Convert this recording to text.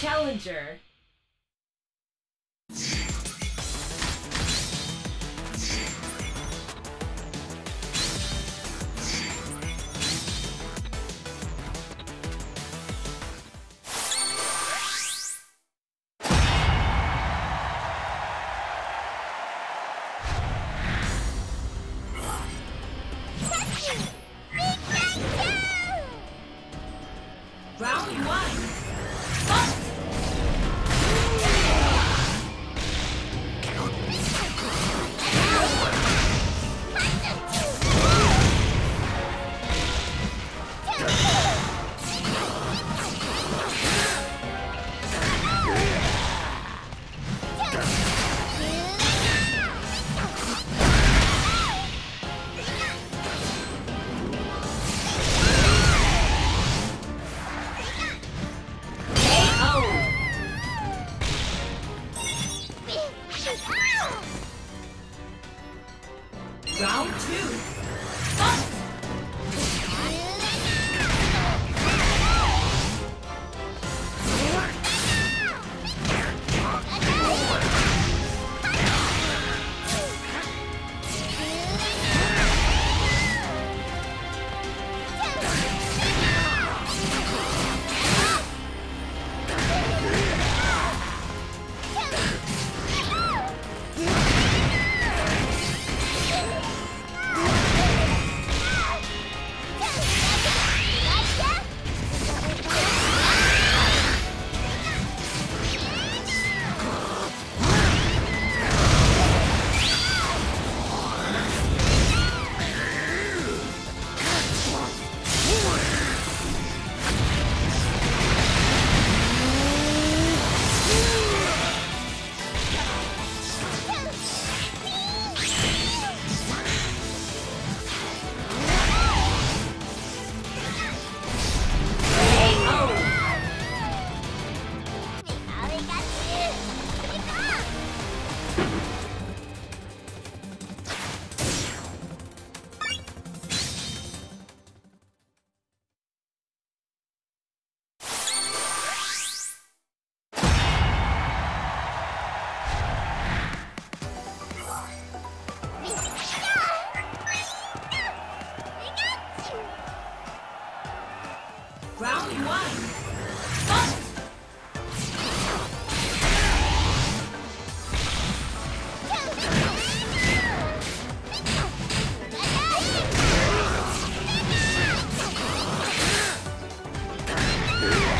Challenger. Round two. Yeah.